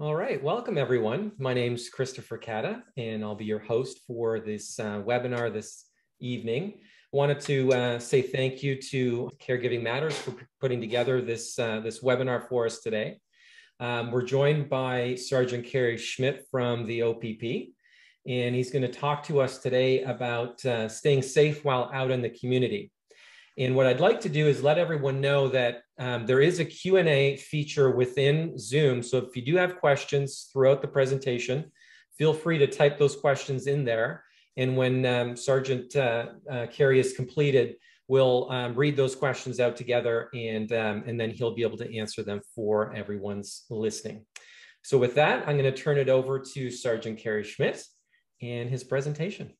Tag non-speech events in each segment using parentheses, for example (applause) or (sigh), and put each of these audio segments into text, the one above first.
All right, welcome everyone. My name's Christopher Cata, and I'll be your host for this uh, webinar this evening. Wanted to uh, say thank you to Caregiving Matters for putting together this, uh, this webinar for us today. Um, we're joined by Sergeant Kerry Schmidt from the OPP, and he's going to talk to us today about uh, staying safe while out in the community. And what I'd like to do is let everyone know that um, there is a Q&A feature within Zoom. So if you do have questions throughout the presentation, feel free to type those questions in there. And when um, Sergeant uh, uh, Kerry is completed, we'll um, read those questions out together and, um, and then he'll be able to answer them for everyone's listening. So with that, I'm gonna turn it over to Sergeant Kerry Schmidt and his presentation.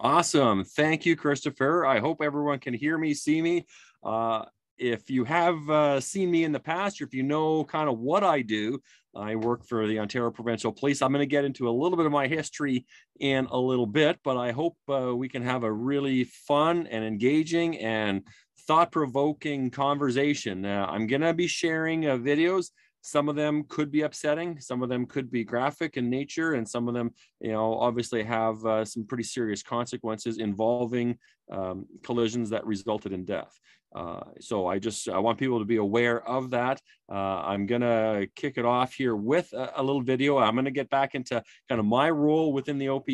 Awesome. Thank you, Christopher. I hope everyone can hear me, see me. Uh, if you have uh, seen me in the past, or if you know kind of what I do, I work for the Ontario Provincial Police. I'm going to get into a little bit of my history in a little bit, but I hope uh, we can have a really fun and engaging and thought provoking conversation. Uh, I'm going to be sharing uh, videos some of them could be upsetting some of them could be graphic in nature and some of them you know obviously have uh, some pretty serious consequences involving um, collisions that resulted in death. Uh, so i just i want people to be aware of that. Uh, i'm gonna kick it off here with a, a little video. I'm gonna get back into kind of my role within the opp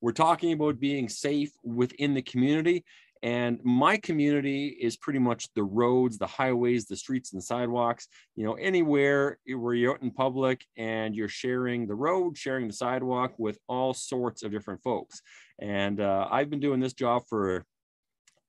we're talking about being safe within the community and my community is pretty much the roads, the highways, the streets and sidewalks, you know, anywhere where you're out in public and you're sharing the road, sharing the sidewalk with all sorts of different folks. And uh, I've been doing this job for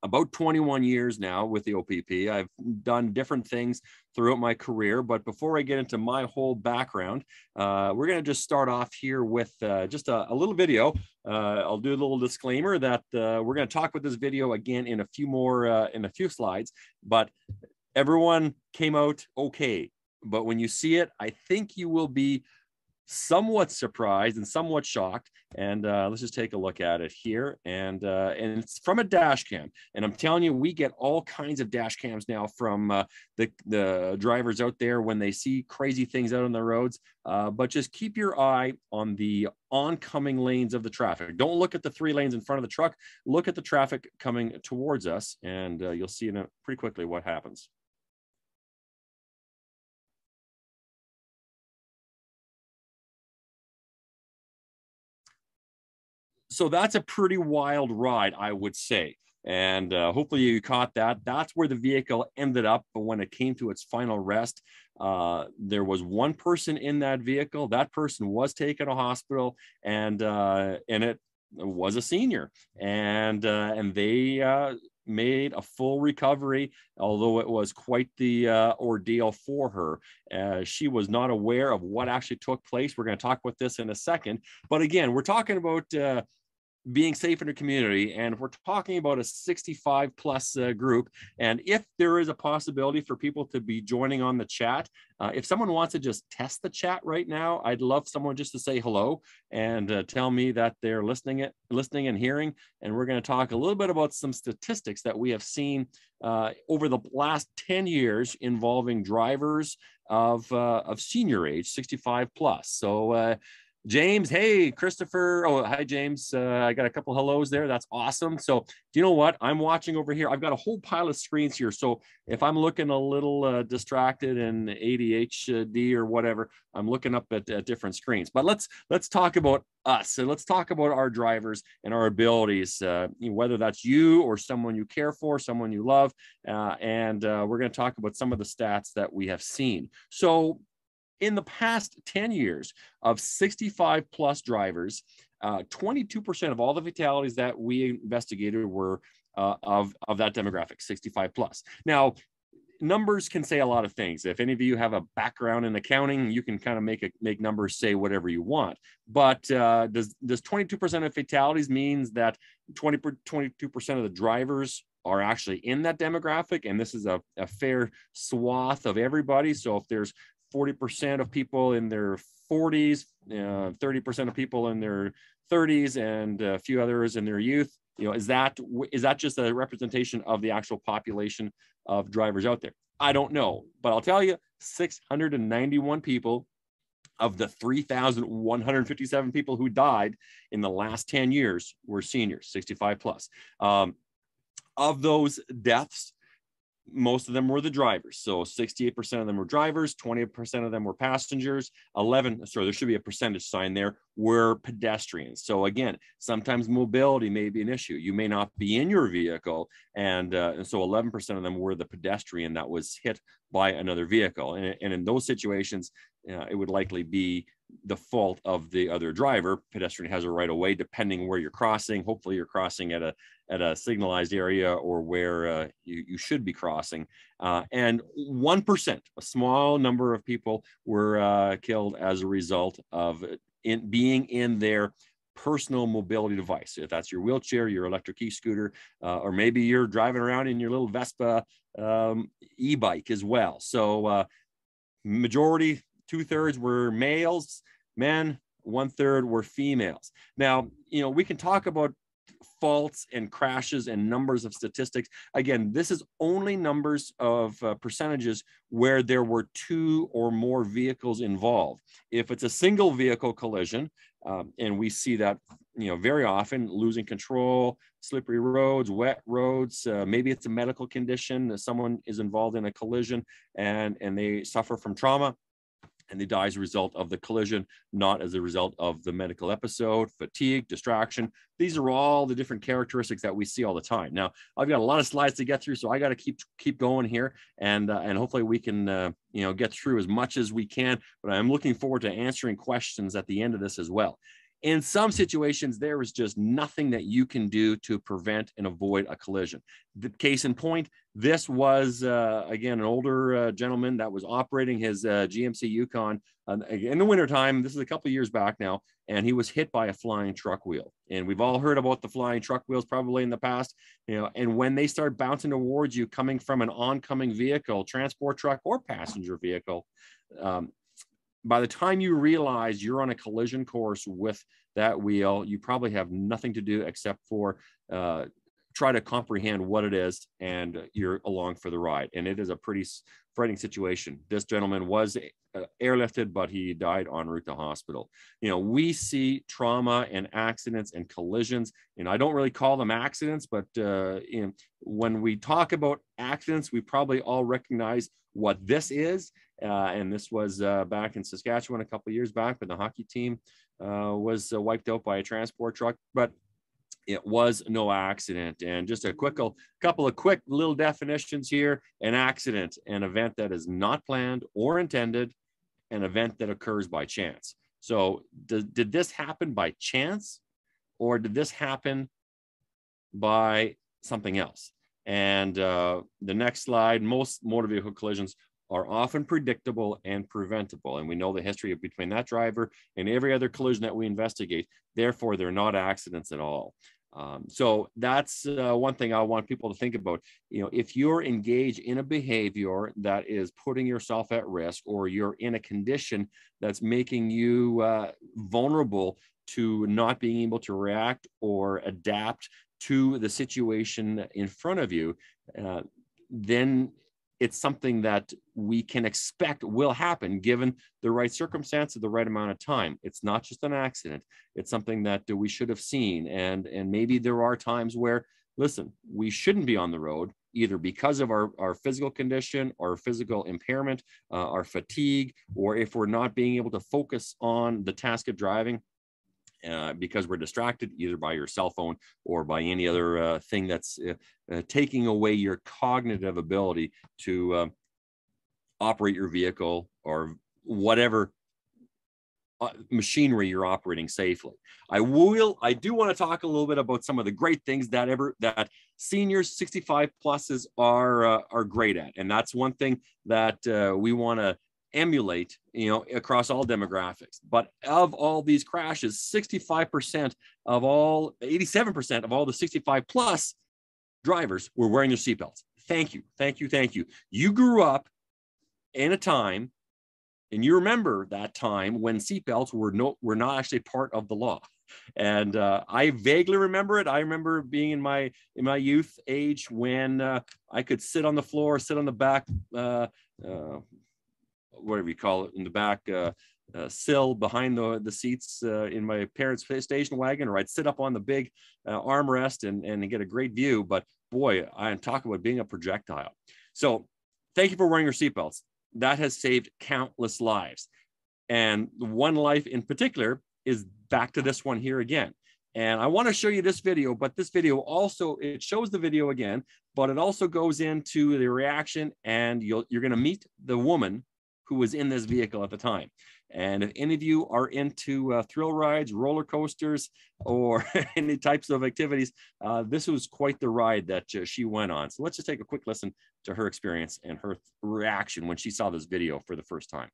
about 21 years now with the OPP. I've done different things throughout my career, but before I get into my whole background, uh, we're going to just start off here with uh, just a, a, little video. Uh, I'll do a little disclaimer that uh, we're going to talk with this video again in a few more, uh, in a few slides, but everyone came out okay. But when you see it, I think you will be somewhat surprised and somewhat shocked. And uh, let's just take a look at it here. And uh, and it's from a dash cam. And I'm telling you, we get all kinds of dash cams now from uh, the, the drivers out there when they see crazy things out on the roads. Uh, but just keep your eye on the oncoming lanes of the traffic. Don't look at the three lanes in front of the truck. Look at the traffic coming towards us. And uh, you'll see in a, pretty quickly what happens. So that's a pretty wild ride, I would say. And uh, hopefully you caught that. That's where the vehicle ended up. But when it came to its final rest, uh, there was one person in that vehicle. That person was taken to hospital, and uh, and it was a senior, and uh, and they uh, made a full recovery, although it was quite the uh, ordeal for her. Uh, she was not aware of what actually took place. We're going to talk about this in a second. But again, we're talking about uh, being safe in the community and we're talking about a 65 plus uh, group and if there is a possibility for people to be joining on the chat uh, if someone wants to just test the chat right now i'd love someone just to say hello and uh, tell me that they're listening it listening and hearing and we're going to talk a little bit about some statistics that we have seen uh, over the last 10 years involving drivers of uh, of senior age 65 plus. So uh, James, hey, Christopher. Oh, hi, James. Uh, I got a couple hellos there. That's awesome. So, do you know what? I'm watching over here. I've got a whole pile of screens here. So, if I'm looking a little uh, distracted and ADHD or whatever, I'm looking up at, at, different screens. But let's let's talk about us and let's talk about our drivers and our abilities. Uh, whether that's you or someone you care for, someone you love, uh, and uh, we're going to talk about some of the stats that we have seen. So, in the past 10 years of 65 plus drivers, uh, 22% of all the fatalities that we investigated were uh, of, of that demographic, 65 plus. Now, numbers can say a lot of things. If any of you have a background in accounting, you can kind of make a, make numbers say whatever you want. But uh, does does 22% of fatalities means that 20 22% of the drivers are actually in that demographic, and this is a, a fair swath of everybody. So if there's 40% of people in their 40s, uh, 30% of people in their 30s, and a few others in their youth. You know, is that is that just a representation of the actual population of drivers out there? I don't know, but I'll tell you, 691 people of the 3,157 people who died in the last 10 years were seniors, 65 plus. Um, of those deaths, most of them were the drivers. So 68% of them were drivers, 20% of them were passengers, 11, sorry, there should be a percentage sign there, were pedestrians. So again, sometimes mobility may be an issue. You may not be in your vehicle. And, uh, and so 11% of them were the pedestrian that was hit by another vehicle. And, and in those situations, uh, it would likely be the fault of the other driver. Pedestrian has a right of way depending where you're crossing. Hopefully, you're crossing at a at a signalized area or where uh, you, you should be crossing. Uh, and 1%, a small number of people were uh, killed as a result of in, being in their personal mobility device. If that's your wheelchair, your electric e-scooter, uh, or maybe you're driving around in your little Vespa um, e-bike as well. So uh, majority, two thirds were males, men, one third were females. Now, you know, we can talk about faults and crashes and numbers of statistics. Again, this is only numbers of uh, percentages where there were two or more vehicles involved. If it's a single vehicle collision, um, and we see that you know very often losing control slippery roads wet roads uh, maybe it's a medical condition someone is involved in a collision and and they suffer from trauma and they die as a result of the collision, not as a result of the medical episode, fatigue, distraction. These are all the different characteristics that we see all the time. Now, I've got a lot of slides to get through, so I got to keep keep going here, and uh, and hopefully we can uh, you know get through as much as we can. But I'm looking forward to answering questions at the end of this as well. In some situations, there is just nothing that you can do to prevent and avoid a collision. The case in point, this was, uh, again, an older uh, gentleman that was operating his uh, GMC Yukon uh, in the wintertime. This is a couple years back now, and he was hit by a flying truck wheel. And we've all heard about the flying truck wheels probably in the past, you know, and when they start bouncing towards you coming from an oncoming vehicle, transport truck or passenger vehicle, um, by the time you realize you're on a collision course with that wheel, you probably have nothing to do except for uh, try to comprehend what it is and you're along for the ride. And it is a pretty frightening situation. This gentleman was uh, airlifted, but he died en route to hospital. You know, we see trauma and accidents and collisions, and I don't really call them accidents, but uh, in, when we talk about accidents, we probably all recognize what this is. Uh, and this was uh, back in Saskatchewan a couple years back when the hockey team uh, was wiped out by a transport truck. But it was no accident. And just a quick a couple of quick little definitions here an accident, an event that is not planned or intended, an event that occurs by chance. So, did, did this happen by chance or did this happen by something else? And uh, the next slide most motor vehicle collisions are often predictable and preventable. And we know the history of between that driver and every other collision that we investigate. Therefore, they're not accidents at all. Um, so that's uh, one thing I want people to think about. You know, if you're engaged in a behavior that is putting yourself at risk, or you're in a condition that's making you uh, vulnerable to not being able to react or adapt to the situation in front of you, uh, then it's something that we can expect will happen given the right circumstance at the right amount of time. It's not just an accident. It's something that we should have seen. And, and maybe there are times where, listen, we shouldn't be on the road either because of our, our physical condition our physical impairment, uh, our fatigue, or if we're not being able to focus on the task of driving, uh, because we're distracted either by your cell phone or by any other uh, thing that's uh, uh taking away your cognitive ability to uh, operate your vehicle or whatever machinery you're operating safely. I will. I do want to talk a little bit about some of the great things that ever that seniors 65 pluses are are great at, and that's one thing that we want to emulate, you know, across all demographics. But of all these crashes, 65% of all, 87% of all the 65 plus drivers were wearing their seatbelts. Thank you, thank you, thank you. You grew up in a time, and you remember that time when seatbelts were no were not actually part of the law. And uh, I vaguely remember it. I remember being in my in my youth age when uh, I could sit on the floor, sit on the back uh, uh whatever you call it in the back, uh, uh, sill behind the, the seats uh, in my parents' station wagon, or I'd sit up on the big uh, armrest and, and get a great view. But boy, I'm talking about being a projectile. So thank you for wearing your seatbelts. That has saved countless lives. And one life in particular is back to this one here again. And I want to show you this video, but this video also, it shows the video again, but it also goes into the reaction and you'll, you're going to meet the woman who was in this vehicle at the time. And if any of you are into uh, thrill rides, roller coasters, or (laughs) any types of activities, uh, this was quite the ride that uh, she went on. So let's just take a quick listen to her experience and her reaction when she saw this video for the first time.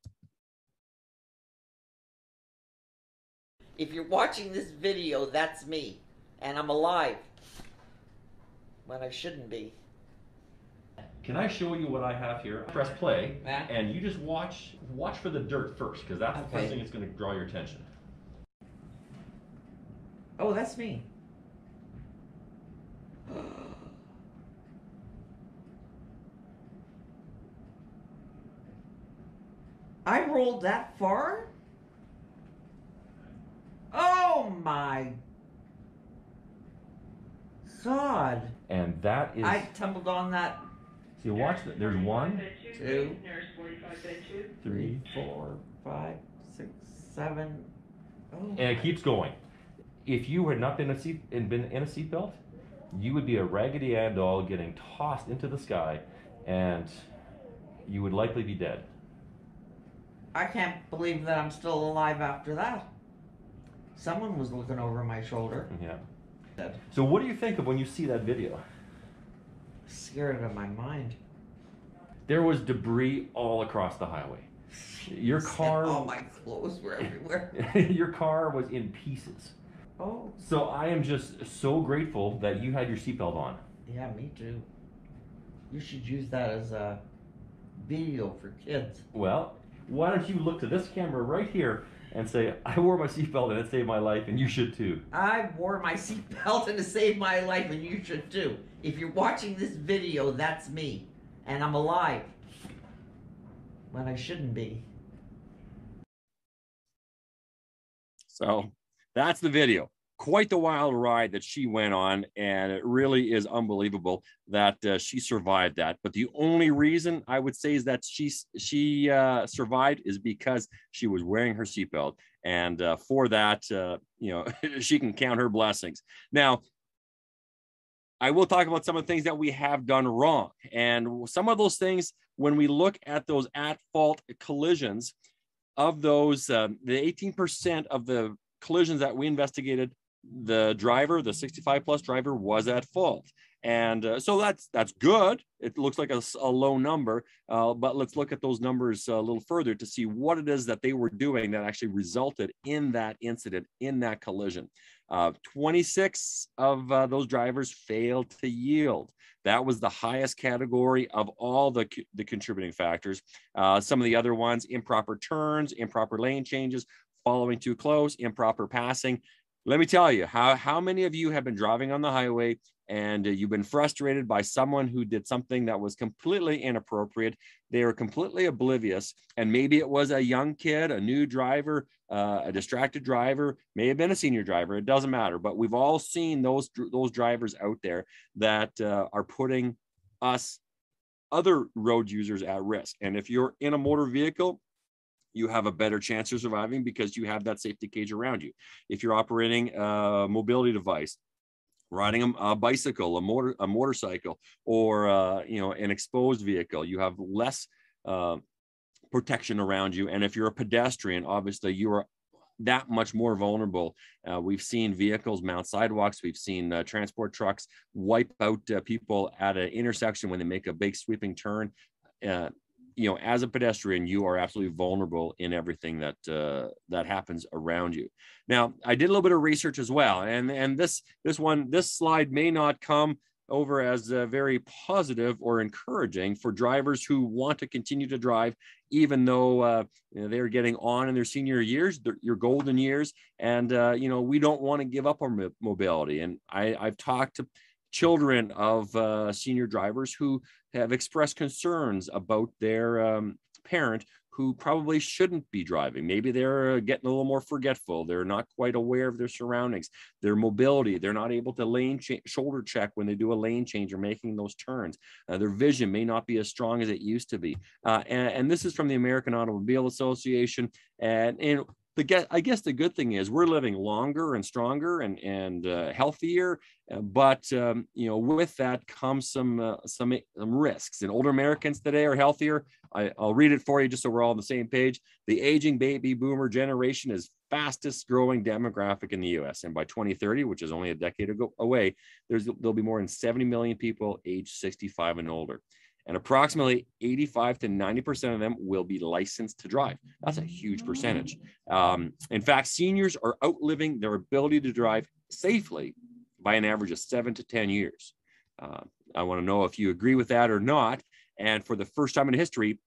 If you're watching this video, that's me. And I'm alive. When I shouldn't be. Can I show you what I have here? Press play, and you just watch watch for the dirt first, because that's the first thing that's going to draw your attention. Oh, that's me. (gasps) I rolled that far? Oh my God. And that is. I tumbled on that See, watch that. There's one, two, three, four, five, six, seven. Oh. And it keeps going. If you had not been a seat and been in a seatbelt, you would be a Raggedy Ann doll getting tossed into the sky, and you would likely be dead. I can't believe that I'm still alive after that. Someone was looking over my shoulder. Yeah. So what do you think of when you see that video? Scared out of my mind. There was debris all across the highway. Your car. all my clothes were everywhere. (laughs) your car was in pieces. Oh. So I am just so grateful that you had your seatbelt on. Yeah, me too. You should use that as a video for kids. Well, why don't you look to this camera right here and say, I wore my seatbelt and it saved my life, and you should too. I wore my seatbelt and it saved my life, and you should too. If you're watching this video, that's me. And I'm alive. When I shouldn't be. So that's the video quite the wild ride that she went on and it really is unbelievable that uh, she survived that but the only reason i would say is that she she uh, survived is because she was wearing her seatbelt and uh, for that uh, you know (laughs) she can count her blessings now I will talk about some of the things that we have done wrong. And some of those things, when we look at those at fault collisions, of those, um, the 18% of the collisions that we investigated the driver, the 65 plus driver, was at fault. And uh, so that's that's good. It looks like a, a low number, uh, but let's look at those numbers a little further to see what it is that they were doing that actually resulted in that incident, in that collision. Uh, 26 of uh, those drivers failed to yield. That was the highest category of all the, the contributing factors. Uh, some of the other ones, improper turns, improper lane changes, following too close, improper passing, let me tell you how how many of you have been driving on the highway and you've been frustrated by someone who did something that was completely inappropriate they were completely oblivious and maybe it was a young kid a new driver uh, a distracted driver may have been a senior driver it doesn't matter but we've all seen those those drivers out there that uh, are putting us other road users at risk and if you're in a motor vehicle you have a better chance of surviving because you have that safety cage around you. If you're operating a mobility device, riding a, a bicycle, a motor, a motorcycle, or uh, you know an exposed vehicle, you have less uh, protection around you. And if you're a pedestrian, obviously you are that much more vulnerable. Uh, we've seen vehicles mount sidewalks. We've seen uh, transport trucks wipe out uh, people at an intersection when they make a big sweeping turn. You know, as a pedestrian, you are absolutely vulnerable in everything that uh, that happens around you. Now, I did a little bit of research as well, and and this this one this slide may not come over as uh, very positive or encouraging for drivers who want to continue to drive, even though uh, you know, they're getting on in their senior years, your golden years, and uh, you know we don't want to give up our mobility. And I, I've talked to children of uh, senior drivers who have expressed concerns about their um, parent who probably shouldn't be driving. Maybe they're getting a little more forgetful. They're not quite aware of their surroundings, their mobility. They're not able to lane cha- shoulder check when they do a lane change or making those turns. Uh, their vision may not be as strong as it used to be. Uh, and, and, this is from the American Automobile Association. And, and the I guess the good thing is we're living longer and stronger and and uh, healthier, uh, but um, you know with that comes some uh, some some risks. And older Americans today are healthier. I, will read it for you just so we're all on the same page. The aging baby boomer generation is fastest growing demographic in the U.S. And by 2030, which is only a decade ago away, there's there'll be more than 70 million people aged 65 and older and approximately 85 to 90% of them will be licensed to drive. That's a huge percentage. Um, in fact, seniors are outliving their ability to drive safely by an average of seven to 10 years. Uh, I want to know if you agree with that or not. And for the first time in history,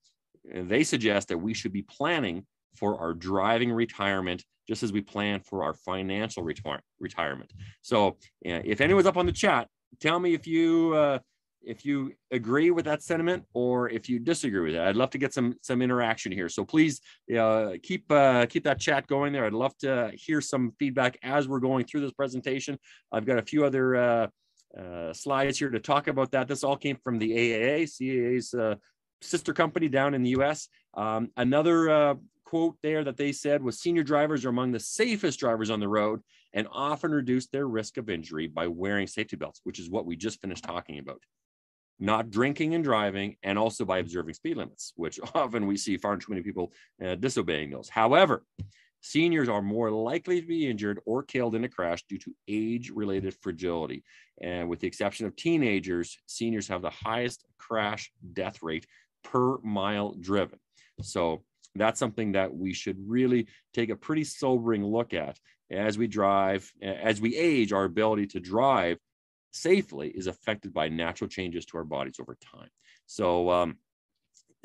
they suggest that we should be planning for our driving retirement just as we plan for our financial retire- retirement. So, uh, if anyone's up on the chat, tell me if you uh, if you agree with that sentiment or if you disagree with it. I'd love to get some some interaction here. So please uh, keep uh, keep that chat going there. I'd love to hear some feedback as we're going through this presentation. I've got a few other uh, uh slides here to talk about that. This all came from the AAA, CAA's uh, sister company down in the U.S. Um, another uh, quote there that they said was senior drivers are among the safest drivers on the road and often reduce their risk of injury by wearing safety belts, which is what we just finished talking about not drinking and driving, and also by observing speed limits, which (laughs) often we see far too many people uh, disobeying those. However, seniors are more likely to be injured or killed in a crash due to age related fragility. And with the exception of teenagers, seniors have the highest crash death rate per mile driven. So that's something that we should really take a pretty sobering look at as we drive, as we age, our ability to drive safely is affected by natural changes to our bodies over time. So, um,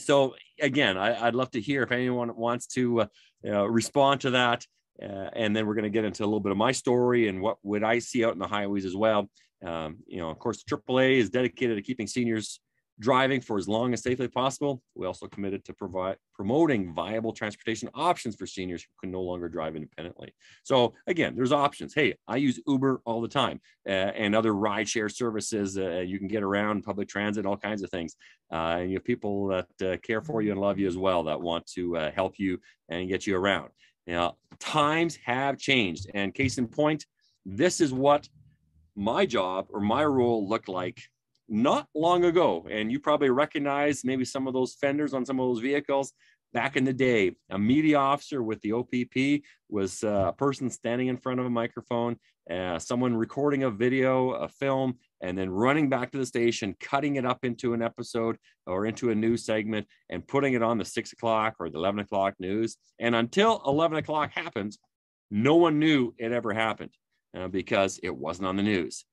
so again, I, would love to hear if anyone wants to uh, uh, respond to that. Uh, and then we're going to get into a little bit of my story and what would I see out in the highways as well. Um, you know, of course, AAA is dedicated to keeping seniors driving for as long as safely possible. We also committed to provide promoting viable transportation options for seniors who can no longer drive independently. So again, there's options. Hey, I use Uber all the time uh, and other rideshare services. Uh, you can get around public transit, all kinds of things. Uh, and you have people that uh, care for you and love you as well that want to uh, help you and get you around. Now, times have changed. And case in point, this is what my job or my role looked like not long ago. And you probably recognize maybe some of those fenders on some of those vehicles. Back in the day, a media officer with the OPP was uh, a person standing in front of a microphone, uh, someone recording a video, a film, and then running back to the station, cutting it up into an episode or into a news segment and putting it on the six o'clock or the 11 o'clock news. And until 11 o'clock happened, no one knew it ever happened uh, because it wasn't on the news.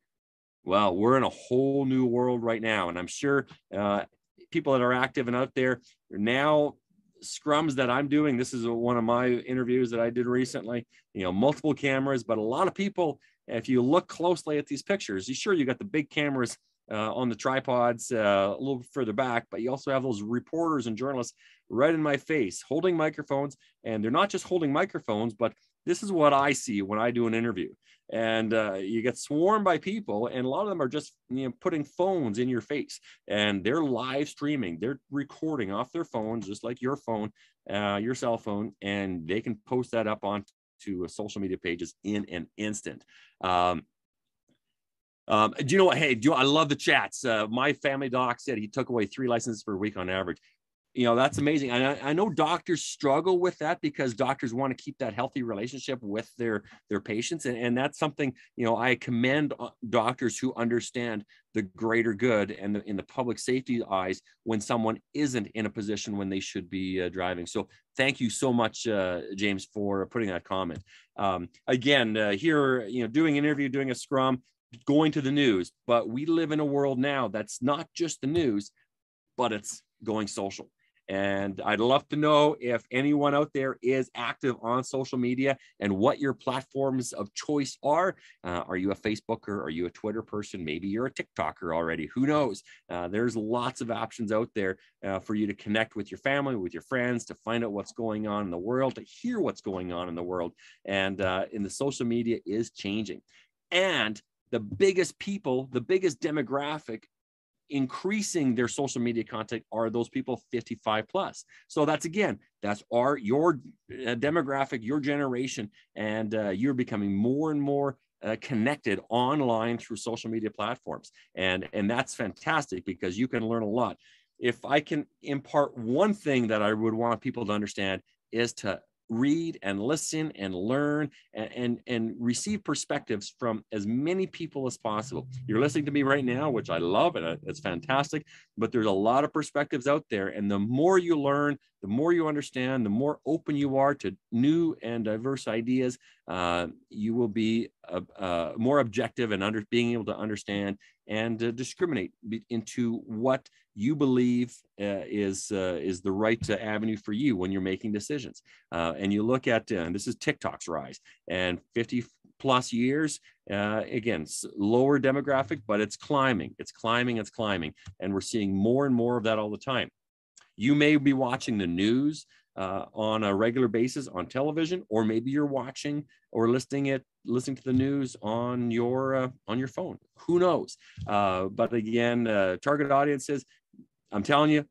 Well, we're in a whole new world right now. And I'm sure uh, people that are active and out there now scrums that I'm doing. This is one of my interviews that I did recently, you know, multiple cameras, but a lot of people, if you look closely at these pictures, you sure you got the big cameras uh, on the tripods uh, a little further back, but you also have those reporters and journalists right in my face holding microphones. And they're not just holding microphones, but this is what I see when I do an interview. And uh, you get swarmed by people, and a lot of them are just you know putting phones in your face, and they're live streaming. They're recording off their phones, just like your phone, uh, your cell phone, and they can post that up onto social media pages in an instant. Um, um, do you know what? Hey, do you, I love the chats. Uh, my family doc said he took away three licenses per week on average you know that's amazing I, I know doctors struggle with that because doctors want to keep that healthy relationship with their their patients and, and that's something you know i commend uh, doctors who understand the greater good and the, in the public safety eyes when someone isn't in a position when they should be uh, driving so thank you so much uh, james for putting that comment. Um, again uh, here you know doing an interview doing a scrum going to the news but we live in a world now that's not just the news but it's going social And I'd love to know if anyone out there is active on social media and what your platforms of choice are. Uh, are you a Facebooker? Are you a Twitter person? Maybe you're a TikToker already. Who knows? Uh, there's lots of options out there uh, for you to connect with your family, with your friends, to find out what's going on in the world, to hear what's going on in the world. And uh, in the social media is changing. And the biggest people, the biggest demographic increasing their social media content are those people 55 plus. So that's again that's our your uh, demographic your generation and uh, you're becoming more and more uh, connected online through social media platforms. And and that's fantastic because you can learn a lot. If i can impart one thing that i would want people to understand is to read and listen and learn and, and, and receive perspectives from as many people as possible. You're listening to me right now, which I love and it's fantastic, but there's a lot of perspectives out there. And the more you learn, the more you understand, the more open you are to new and diverse ideas, uh, you will be uh, uh, more objective and under, being able to understand and uh, discriminate into what you believe uh, is uh, is the right avenue for you when you're making decisions. and you look at, and this is TikTok's rise, and 50 plus years. Uh, again, lower demographic, but it's climbing, it's climbing, it's climbing. And we're seeing more and more of that all the time. You may be watching the news uh, on a regular basis on television, or maybe you're watching or listening it listening to the news on your uh, on your phone. Who knows? Uh, but again, uh, target audiences. I'm telling you,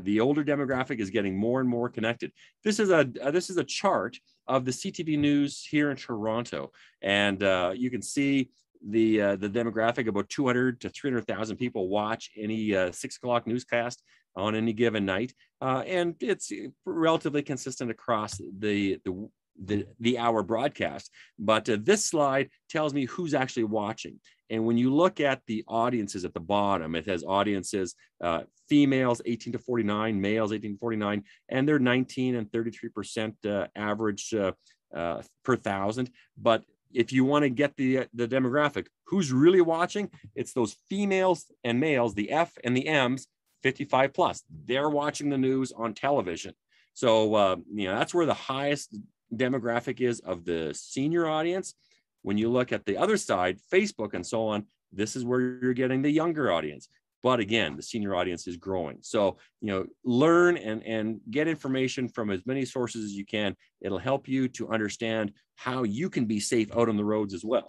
the older demographic is getting more and more connected. This is a uh, this is a chart of the CTV news here in Toronto, and uh, you can see the uh, the demographic about 200 to 300,000 people watch any uh, six o'clock newscast on any given night, uh, and it's relatively consistent across the the the, the hour broadcast. But uh, this slide tells me who's actually watching. And when you look at the audiences at the bottom, it has audiences, uh, females 18 to 49, males 18 to 49, and they're 19 and 33% uh, average uh, uh, per thousand. But if you want to get the the demographic, who's really watching? It's those females and males, the F and the M's, 55 plus. They're watching the news on television. So, uh, you know, that's where the highest demographic is of the senior audience. When you look at the other side, Facebook and so on, this is where you're getting the younger audience. But again, the senior audience is growing. So, you know, learn and, and get information from as many sources as you can. It'll help you to understand how you can be safe out on the roads as well.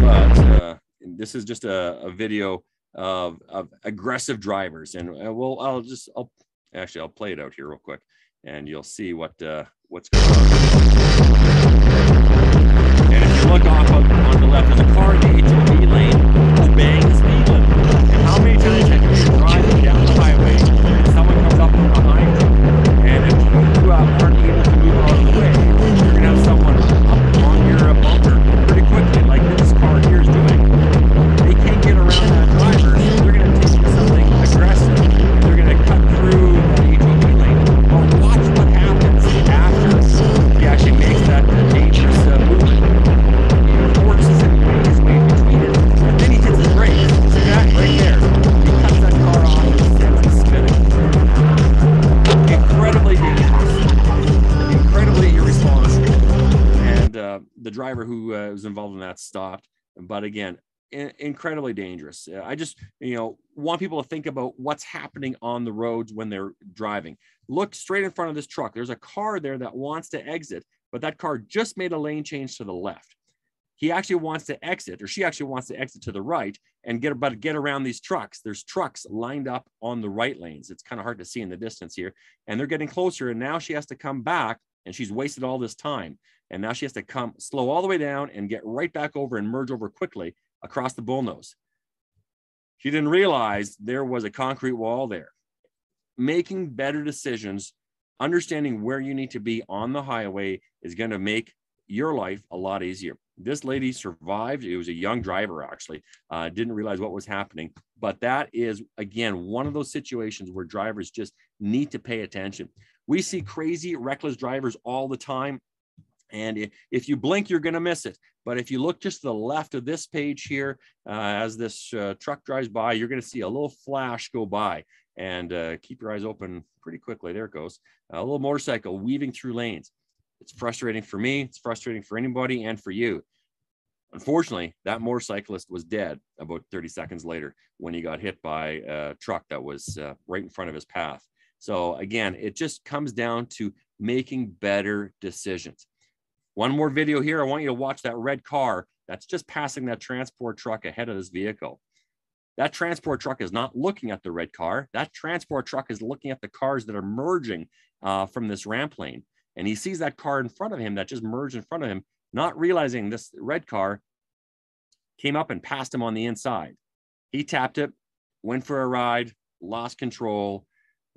but uh, this is just a, a video of, of aggressive drivers. And uh, we'll, I'll just, I'll actually, I'll play it out here real quick and you'll see what, uh, what's going on. And if you look off on, on the left, there's a car the driver who uh, was involved in that stopped. But again, in- incredibly dangerous. Uh, I just, you know, want people to think about what's happening on the roads when they're driving. Look straight in front of this truck. There's a car there that wants to exit, but that car just made a lane change to the left. He actually wants to exit, or she actually wants to exit to the right and get but get around these trucks. There's trucks lined up on the right lanes. It's kind of hard to see in the distance here, and they're getting closer. And now she has to come back, and she's wasted all this time. And now she has to come slow all the way down and get right back over and merge over quickly across the bullnose. She didn't realize there was a concrete wall there. Making better decisions, understanding where you need to be on the highway is going to make your life a lot easier. This lady survived. It was a young driver, actually, uh, didn't realize what was happening. But that is, again, one of those situations where drivers just need to pay attention. We see crazy, reckless drivers all the time And if you blink, you're going to miss it. But if you look just to the left of this page here, uh, as this uh, truck drives by, you're going to see a little flash go by. And uh, keep your eyes open pretty quickly. There it goes. A little motorcycle weaving through lanes. It's frustrating for me. It's frustrating for anybody and for you. Unfortunately, that motorcyclist was dead about 30 seconds later when he got hit by a truck that was uh, right in front of his path. So, again, it just comes down to making better decisions. One more video here. I want you to watch that red car that's just passing that transport truck ahead of this vehicle. That transport truck is not looking at the red car. That transport truck is looking at the cars that are merging uh, from this ramp lane. And he sees that car in front of him that just merged in front of him not realizing this red car came up and passed him on the inside. He tapped it, went for a ride, lost control.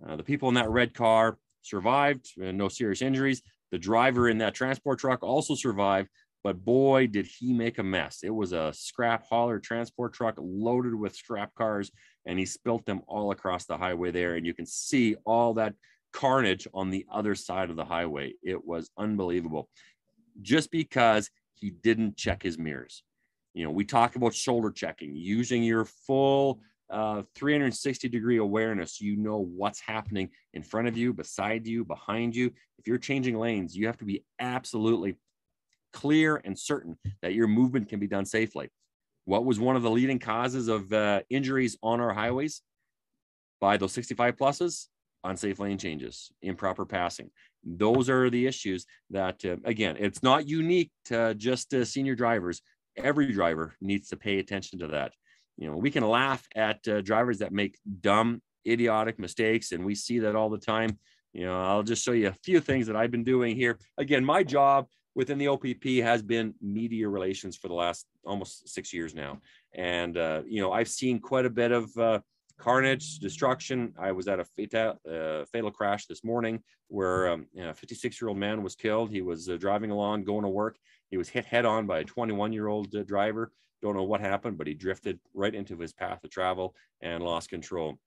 Uh, the people in that red car survived, uh, no serious injuries. The driver in that transport truck also survived, but boy, did he make a mess. It was a scrap hauler transport truck loaded with scrap cars, and he spilt them all across the highway there. And you can see all that carnage on the other side of the highway. It was unbelievable just because he didn't check his mirrors. You know, we talk about shoulder checking, using your full uh, 360 degree awareness. You know what's happening in front of you, beside you, behind you. If you're changing lanes, you have to be absolutely clear and certain that your movement can be done safely. What was one of the leading causes of uh, injuries on our highways by those 65 pluses? Unsafe lane changes, improper passing those are the issues that uh, again it's not unique to just uh, senior drivers every driver needs to pay attention to that you know we can laugh at uh, drivers that make dumb idiotic mistakes and we see that all the time you know i'll just show you a few things that i've been doing here again my job within the opp has been media relations for the last almost six years now and uh, you know i've seen quite a bit of uh, carnage, destruction. I was at a fatal, uh, fatal crash this morning where um, a 56 year old man was killed. He was uh, driving along, going to work. He was hit head on by a 21 year old uh, driver. Don't know what happened, but he drifted right into his path of travel and lost control.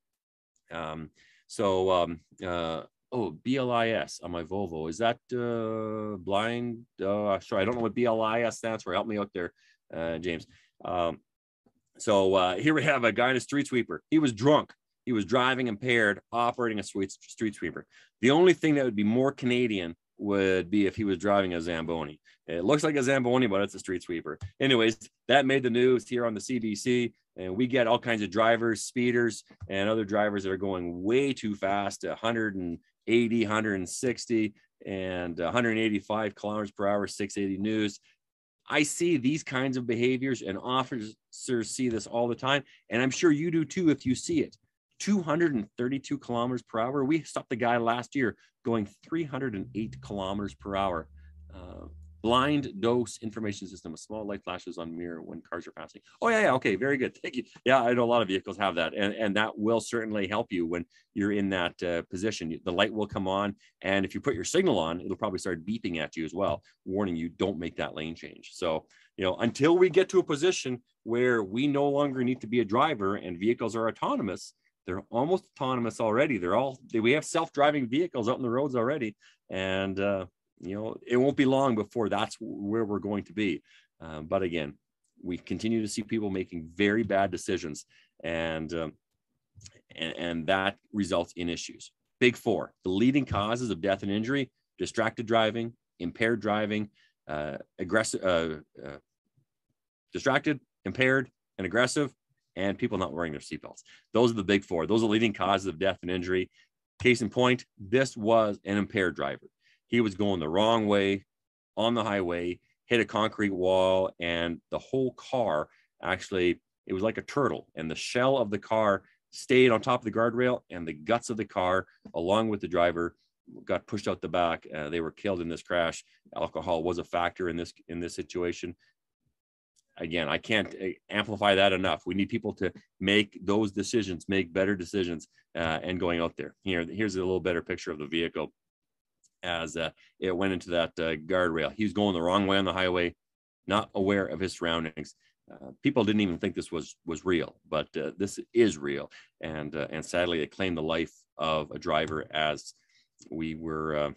Um, so, um, uh, oh, BLIS on my Volvo. Is that uh, blind? Uh, sorry, I don't know what BLIS stands for. Help me out there, uh, James. Um, so uh, here we have a guy in a street sweeper. He was drunk. He was driving impaired, operating a street, street sweeper. The only thing that would be more Canadian would be if he was driving a Zamboni. It looks like a Zamboni, but it's a street sweeper. Anyways, that made the news here on the CBC. And we get all kinds of drivers, speeders, and other drivers that are going way too fast 180, 160, and 185 kilometers per hour, 680 news. I see these kinds of behaviors, and officers see this all the time. And I'm sure you do too if you see it. 232 kilometers per hour. We stopped the guy last year going 308 kilometers per hour. Uh, blind dose information system. A small light flashes on mirror when cars are passing. Oh yeah, yeah, okay, very good. (laughs) Thank you. Yeah, I know a lot of vehicles have that, and and that will certainly help you when you're in that uh, position. The light will come on, and if you put your signal on, it'll probably start beeping at you as well, warning you don't make that lane change. So you know, until we get to a position where we no longer need to be a driver and vehicles are autonomous. They're almost autonomous already. They're all we have self-driving vehicles out on the roads already, and uh, you know, it won't be long before that's where we're going to be. Um, but again, we continue to see people making very bad decisions, and, um, and and that results in issues. Big four: the leading causes of death and injury: distracted driving, impaired driving, uh, aggressive, uh, uh, distracted, impaired, and aggressive, and people not wearing their seatbelts. Those are the big four. Those are leading causes of death and injury. Case in point: this was an impaired driver he was going the wrong way on the highway, hit a concrete wall, and the whole car actually, it was like a turtle, and the shell of the car stayed on top of the guardrail, and the guts of the car, along with the driver, got pushed out the back. Uh, they were killed in this crash. Alcohol was a factor in this in this situation. Again, I can't uh, amplify that enough. We need people to make those decisions, make better decisions, uh, and going out there. Here, here's a little better picture of the vehicle as uh, it went into that uh, guardrail. He was going the wrong way on the highway, not aware of his surroundings. Uh, people didn't even think this was was real, but uh, this is real, and uh, and sadly, it claimed the life of a driver as we were uh,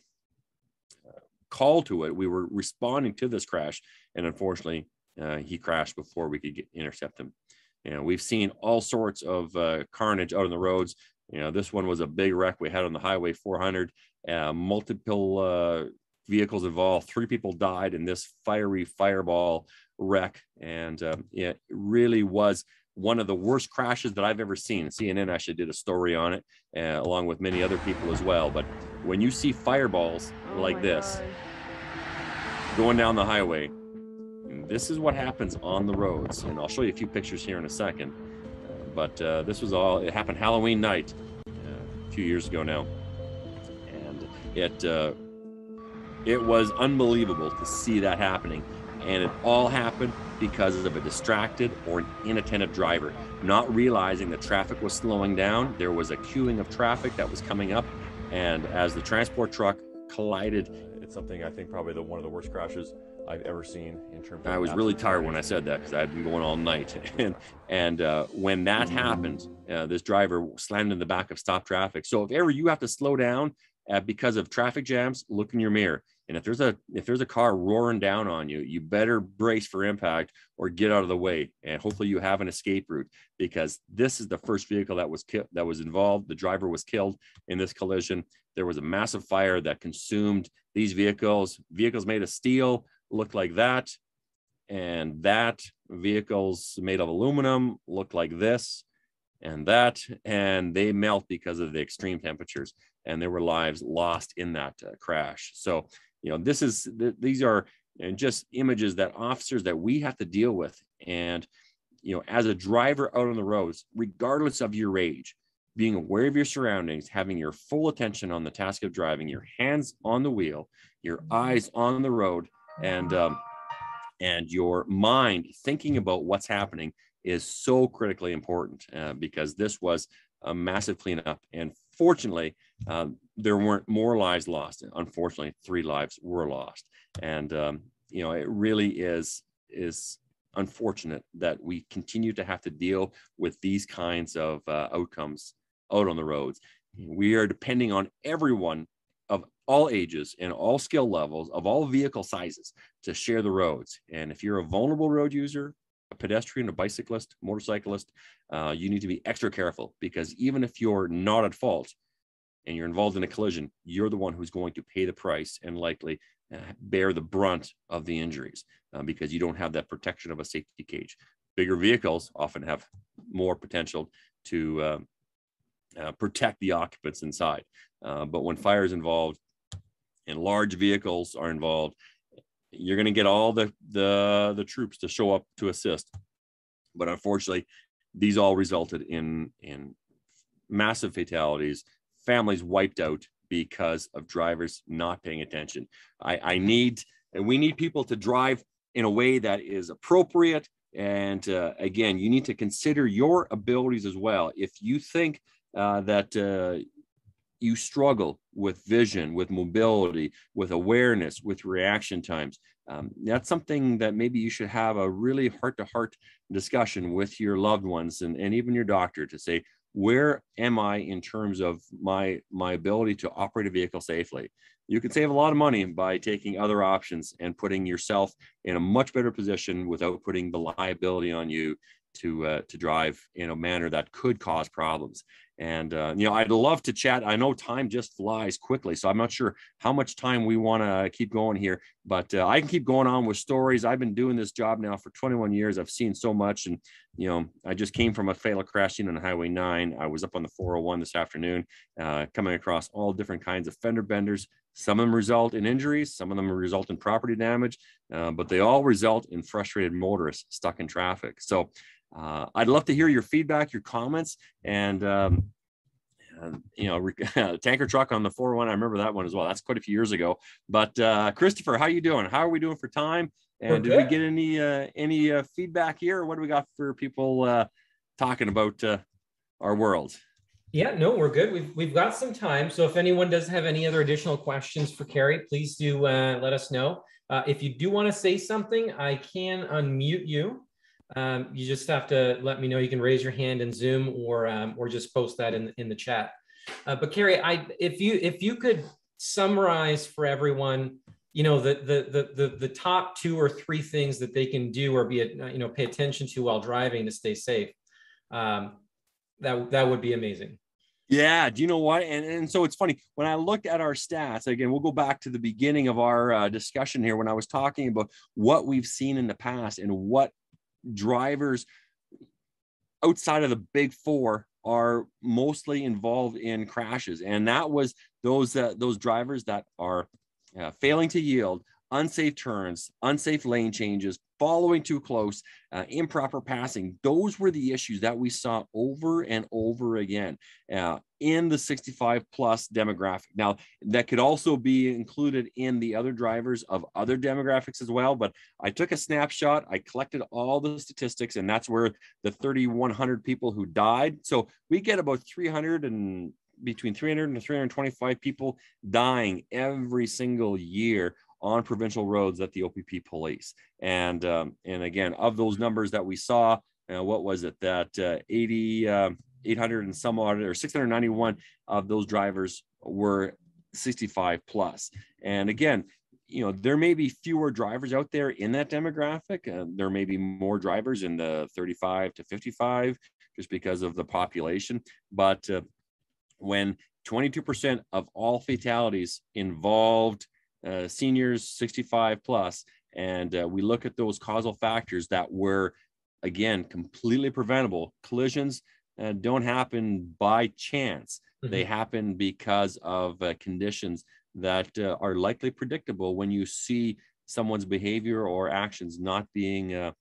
call to it. We were responding to this crash, and unfortunately, uh, he crashed before we could get, intercept him. You know, we've seen all sorts of uh, carnage out on the roads. You know, this one was a big wreck we had on the Highway 400. Uh, multiple uh, vehicles involved. Three people died in this fiery fireball wreck, and um, it really was one of the worst crashes that I've ever seen. CNN actually did a story on it, uh, along with many other people as well. But when you see fireballs oh like this God. going down the highway, this is what happens on the roads. And I'll show you a few pictures here in a second. but uh, this was all, it happened Halloween night uh, a few years ago now. And it, uh, it was unbelievable to see that happening. And it all happened because of a distracted or an inattentive driver, not realizing that traffic was slowing down. There was a queuing of traffic that was coming up. And as the transport truck collided, it's something I think probably the one of the worst crashes I've ever seen in terms of. I was really tired when I said that because I'd been going all night. (laughs) and and uh, when that happened, uh, this driver slammed in the back of stop traffic. So if ever you have to slow down uh, because of traffic jams, look in your mirror. And if there's a if there's a car roaring down on you, you better brace for impact or get out of the way. And hopefully you have an escape route because this is the first vehicle that was ki- that was involved. The driver was killed in this collision. There was a massive fire that consumed these vehicles. Vehicles made of steel looked like that, and that vehicles made of aluminum looked like this and that, and they melt because of the extreme temperatures. And there were lives lost in that uh, crash. So you know this is th- these are and just images that officers that we have to deal with. And you know as a driver out on the roads regardless of your age being aware of your surroundings having your full attention on the task of driving your hands on the wheel your eyes on the road and um, and your mind thinking about what's happening is so critically important uh, because this was a massive cleanup. And fortunately um, there weren't more lives lost. Unfortunately, three lives were lost, and um, you know it really is is unfortunate that we continue to have to deal with these kinds of uh, outcomes out on the roads. We are depending on everyone of all ages and all skill levels of all vehicle sizes to share the roads. And if you're a vulnerable road user, a pedestrian, a bicyclist, motorcyclist, uh, you need to be extra careful because even if you're not at fault, and you're involved in a collision, you're the one who's going to pay the price and likely uh, bear the brunt of the injuries uh, because you don't have that protection of a safety cage. Bigger vehicles often have more potential to uh, uh protect the occupants inside. Uh, but when fire is involved and large vehicles are involved, you're going to get all the, the, the troops to show up to assist. But unfortunately, these all resulted in, in massive fatalities families wiped out because of drivers not paying attention. I, I need, and we need people to drive in a way that is appropriate. And uh, again, you need to consider your abilities as well. If you think uh, that uh, you struggle with vision, with mobility, with awareness, with reaction times, um, that's something that maybe you should have a really heart to heart discussion with your loved ones and, and even your doctor to say, where am I in terms of my my ability to operate a vehicle safely? You can save a lot of money by taking other options and putting yourself in a much better position without putting the liability on you to uh, to drive in a manner that could cause problems. And uh, you know, I'd love to chat. I know time just flies quickly, so I'm not sure how much time we want to keep going here. But uh, I can keep going on with stories. I've been doing this job now for 21 years. I've seen so much, and you know, I just came from a fatal crashing on Highway 9. I was up on the 401 this afternoon, uh, coming across all different kinds of fender benders. Some of them result in injuries, some of them result in property damage, uh, but they all result in frustrated motorists stuck in traffic. So uh, I'd love to hear your feedback, your comments, and um, uh, you know, (laughs) tanker truck on the 401. I remember that one as well. That's quite a few years ago. But uh, Christopher, how are you doing? How are we doing for time? And did we get any uh, any uh, feedback here? What do we got for people uh, talking about uh, our world? Yeah, no, we're good. We've we've got some time. So if anyone does have any other additional questions for Kerry, please do uh, let us know. Uh, if you do want to say something, I can unmute you. Um, you just have to let me know. You can raise your hand in Zoom or um, or just post that in in the chat. Uh, but Kerry, I if you if you could summarize for everyone, you know the, the the the the top two or three things that they can do or be you know pay attention to while driving to stay safe um, that that would be amazing yeah, do you know what? And and so it's funny when I looked at our stats again. We'll go back to the beginning of our uh, discussion here when I was talking about what we've seen in the past and what drivers outside of the big four are mostly involved in crashes, and that was those uh, those drivers that are uh, failing to yield, unsafe turns, unsafe lane changes, following too close, uh, improper passing. Those were the issues that we saw over and over again uh, in the 65 plus demographic. Now, that could also be included in the other drivers of other demographics as well. But I took a snapshot, I collected all the statistics, and that's where the 3,100 people who died. So we get about 300 and between 300 and 325 people dying every single year on provincial roads at the OPP police. And um, and again, of those numbers that we saw, uh, what was it that uh, 80, uh, 800 and some odd or 691 of those drivers were 65 plus. And again, you know, there may be fewer drivers out there in that demographic. Uh, there may be more drivers in the 35 to 55 just because of the population. But uh, when 22% of all fatalities involved uh, seniors 65 plus, and uh, we look at those causal factors that were, again, completely preventable. Collisions uh, don't happen by chance; mm-hmm. they happen because of uh, conditions that uh, are likely predictable when you see someone's behavior or actions not being uh,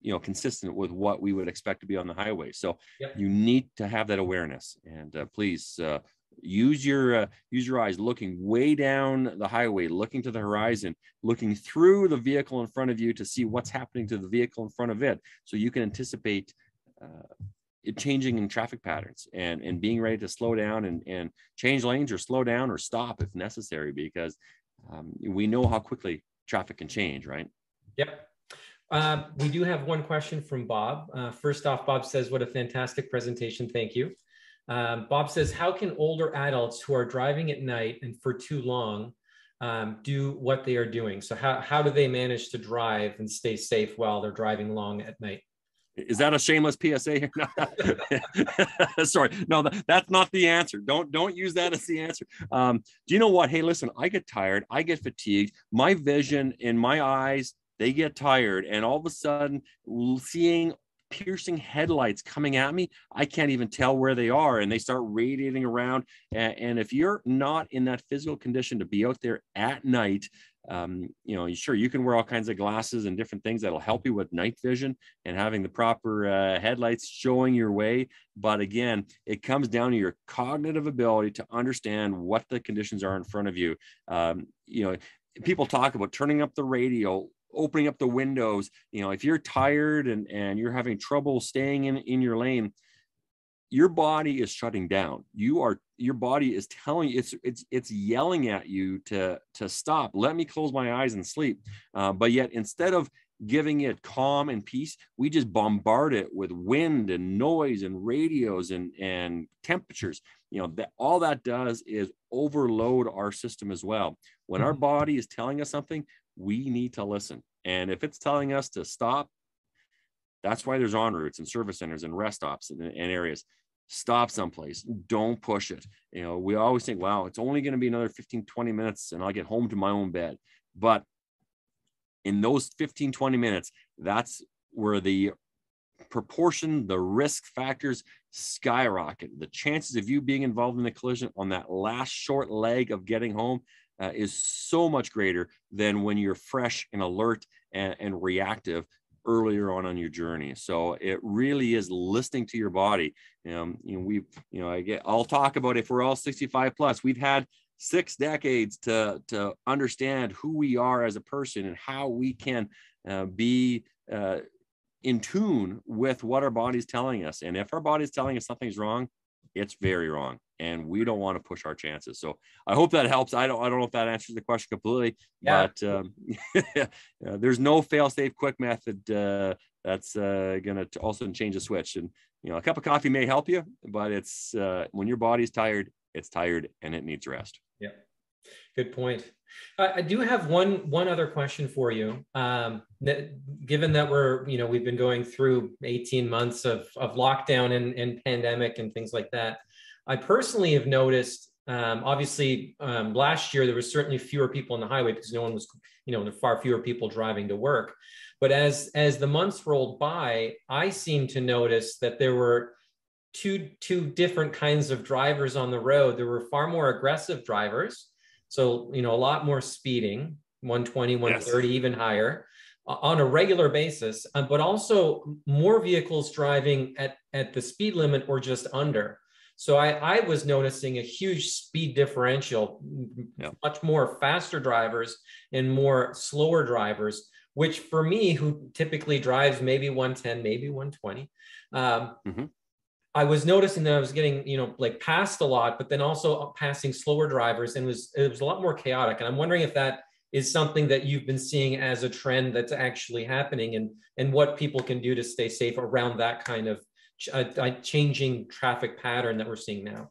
you know consistent with what we would expect to be on the highway so yep. you need to have that awareness and uh, please uh, use your uh, use your eyes looking way down the highway looking to the horizon looking through the vehicle in front of you to see what's happening to the vehicle in front of it so you can anticipate changing in traffic patterns and and being ready to slow down and and change lanes or slow down or stop if necessary because um, we know how quickly traffic can change right yep uh, we do have one question from Bob. Uh, first off, Bob says, What a fantastic presentation. Thank you. Um, Bob says, how can older adults who are driving at night and for too long um, do what they are doing? So how, how do they manage to drive and stay safe while they're driving long at night? Is that a shameless PSA here? (laughs) (laughs) Sorry, no, that, that's not the answer. Don't don't use that as the answer. Um, do you know what? Hey, listen, I get tired, I get fatigued, my vision in my eyes they get tired, and all of a sudden, seeing piercing headlights coming at me. I can't even tell where they are, and they start radiating around. And, and if you're not in that physical condition to be out there at night, um, you know, sure you can wear all kinds of glasses and different things that'll help you with night vision and having the proper uh, headlights showing your way. But again, it comes down to your cognitive ability to understand what the conditions are in front of you. Um, you know, people talk about turning up the radio opening up the windows you know if you're tired and and you're having trouble staying in in your lane your body is shutting down you are your body is telling you it's it's it's yelling at you to to stop let me close my eyes and sleep uh, but yet instead of giving it calm and peace we just bombard it with wind and noise and radios and and temperatures you know that all that does is overload our system as well when our mm-hmm. body is telling us something we need to listen. And if it's telling us to stop, that's why there's ONroutes and service centers and rest stops and, and areas. Stop someplace. Don't push it. You know, we always think, wow, it's only going to be another 15, 20 minutes and I'll get home to my own bed. But in those 15, 20 minutes, that's where the proportion, the risk factors skyrocket. The chances of you being involved in a collision on that last short leg of getting home uh, is so much greater than when you're fresh and alert and, and reactive earlier on on your journey. So it really is listening to your body. Um, you know, we, you know, I get, I'll talk about if we're all 65 plus, we've had six decades to to understand who we are as a person and how we can uh, be uh, in tune with what our body's telling us. And if our body's telling us something's wrong, it's very wrong and we don't want to push our chances so i hope that helps i don't i don't know if that answers the question completely yeah. but um, (laughs) there's no fail safe quick method uh, that's uh, going to also change the switch and you know a cup of coffee may help you but it's uh, when your body's tired it's tired and it needs rest yeah Good point. I do have one one other question for you. Um, that, given that we're you know we've been going through 18 months of of lockdown and, and pandemic and things like that, I personally have noticed. Um, obviously, um, last year there was certainly fewer people on the highway because no one was you know there were far fewer people driving to work. But as as the months rolled by, I seem to notice that there were two two different kinds of drivers on the road. There were far more aggressive drivers, so you know a lot more speeding, 120, 130, yes. even higher on a regular basis, uh, but also more vehicles driving at at the speed limit or just under. So I, I was noticing a huge speed differential, yeah. much more faster drivers and more slower drivers which for me, who typically drives maybe 110, maybe 120, um, mm-hmm. I was noticing that I was getting, you know, like passed a lot, but then also passing slower drivers, and it was it was a lot more chaotic. And I'm wondering if that is something that you've been seeing as a trend that's actually happening, and and what people can do to stay safe around that kind of ch- uh, changing traffic pattern that we're seeing now.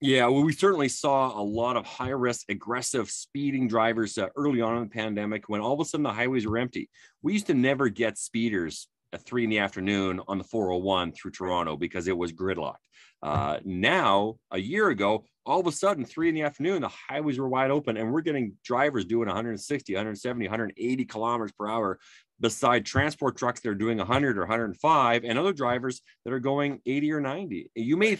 Yeah, well, we certainly saw a lot of high risk, aggressive speeding drivers uh, early on in the pandemic when all of a sudden the highways were empty. We used to never get speeders at three in the afternoon on the 401 through Toronto because it was gridlocked. Uh, now, a year ago, all of a sudden, three in the afternoon, the highways were wide open and we're getting drivers doing 160, 170, 180 kilometers per hour beside transport trucks that are doing 100 or 105 and other drivers that are going 80 or 90. You may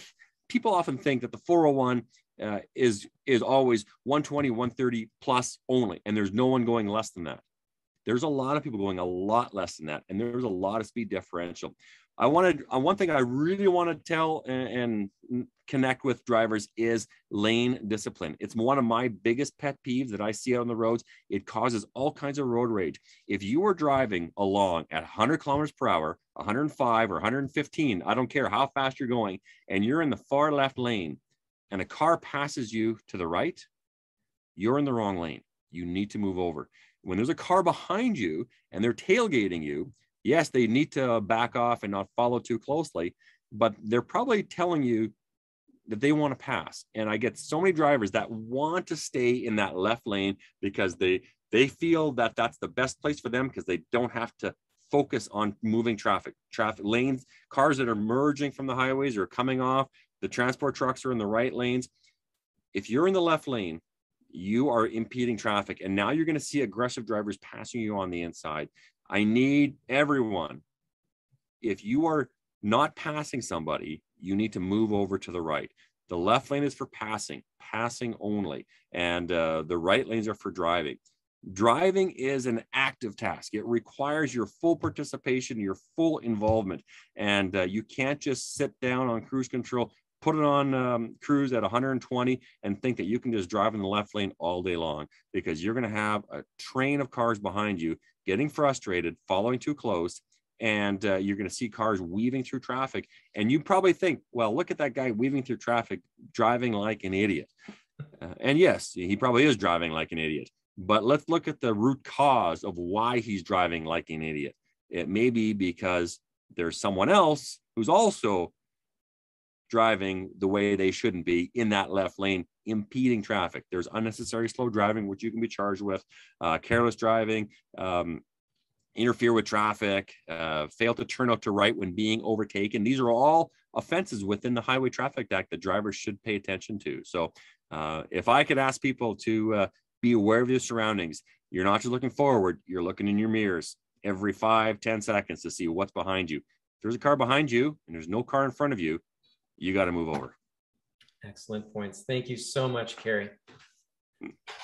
people often think that the 401 uh, is is always 120 130 plus only and there's no one going less than that there's a lot of people going a lot less than that and there's a lot of speed differential i wanted uh, one thing i really want to tell and, and, connect with drivers is lane discipline. It's one of my biggest pet peeves that i see on the roads. It causes all kinds of road rage. If you are driving along at 100 kilometers per hour 105 or 115 i don't care how fast you're going and you're in the far left lane and a car passes you to the right you're in the wrong lane. You need to move over. When there's a car behind you and they're tailgating you, yes, they need to back off and not follow too closely, but they're probably telling you that they want to pass. And I get so many drivers that want to stay in that left lane because they they feel that that's the best place for them because they don't have to focus on moving traffic. Traffic lanes, cars that are merging from the highways or coming off, the transport trucks are in the right lanes. If you're in the left lane, you are impeding traffic and now you're going to see aggressive drivers passing you on the inside i need everyone. If you are not passing somebody you need to move over to the right. The left lane is for passing passing only and uh, the right lanes are for driving. Driving is an active task. It requires your full participation your full involvement and uh, you can't just sit down on cruise control put it on um, cruise at 120 and think that you can just drive in the left lane all day long because you're going to have a train of cars behind you getting frustrated, following too close, and uh, you're going to see cars weaving through traffic. And you probably think, well, look at that guy weaving through traffic, driving like an idiot. (laughs) Uh, and yes, he probably is driving like an idiot. But let's look at the root cause of why he's driving like an idiot. It may be because there's someone else who's also driving the way they shouldn't be in that left lane, impeding traffic. There's unnecessary slow driving, which you can be charged with, uh, careless driving, um, interfere with traffic, uh, fail to turn out to right when being overtaken. These are all offenses within the Highway Traffic Act that drivers should pay attention to. So, uh, if I could ask people to uh, be aware of your surroundings, you're not just looking forward, you're looking in your mirrors every five, ten seconds to see what's behind you. If there's a car behind you and there's no car in front of you, you got to move over. Excellent points. Thank you so much, Kerry.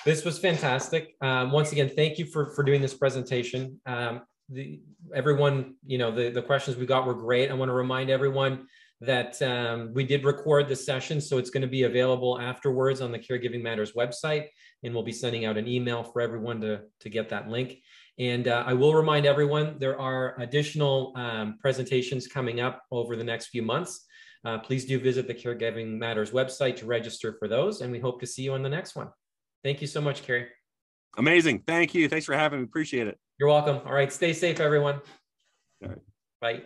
This was fantastic. Um, once again, thank you for for doing this presentation. Um, the, everyone, you know, the, the questions we got were great. I want to remind everyone that um, we did record the session, so it's going to be available afterwards on the Caregiving Matters website, and we'll be sending out an email for everyone to, to get that link. And uh, I will remind everyone there are additional um, presentations coming up over the next few months. Uh, please do visit the Caregiving Matters website to register for those, and we hope to see you on the next one. Thank you so much, Kerry. Amazing. Thank you. Thanks for having me. Appreciate it. You're welcome. All right. Stay safe, everyone. All right. Bye.